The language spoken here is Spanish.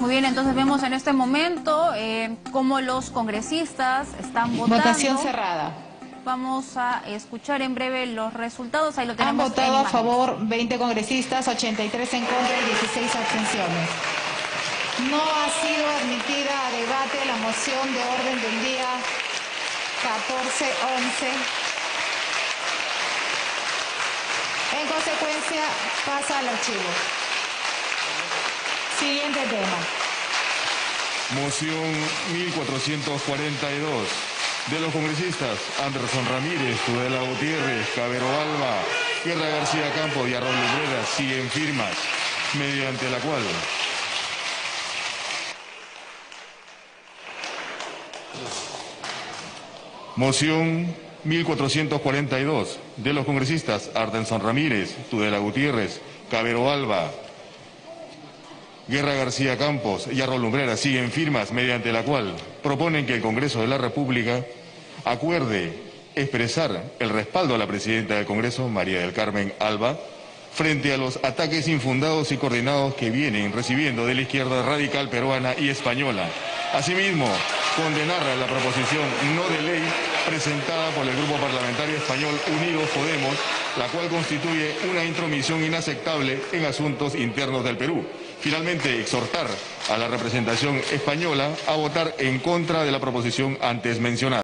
Muy bien, entonces vemos en este momento eh, cómo los congresistas están votando. Votación cerrada. Vamos a escuchar en breve los resultados. Ahí lo tenemos. Han votado a favor 20 congresistas, 83 en contra y 16 abstenciones. No ha sido admitida a debate la moción de orden del día 1411. En consecuencia, pasa al archivo. Moción 1442 de los congresistas Anderson Ramírez, Tudela Gutiérrez, Cabero Alba, Guerra García Campos y Arroyo Lubrera siguen firmas, mediante la cual Moción 1442 de los congresistas Ardenson Ramírez, Tudela Gutiérrez, Cabero Alba, Guerra García Campos y Arroyo Lumbrera siguen firmas mediante la cual proponen que el Congreso de la República acuerde expresar el respaldo a la presidenta del Congreso, María del Carmen Alba, frente a los ataques infundados y coordinados que vienen recibiendo de la izquierda radical peruana y española. Asimismo, condenar la proposición no de ley presentada por el Grupo Parlamentario Español Unidos Podemos, la cual constituye una intromisión inaceptable en asuntos internos del Perú. Finalmente, exhortar a la representación española a votar en contra de la proposición antes mencionada.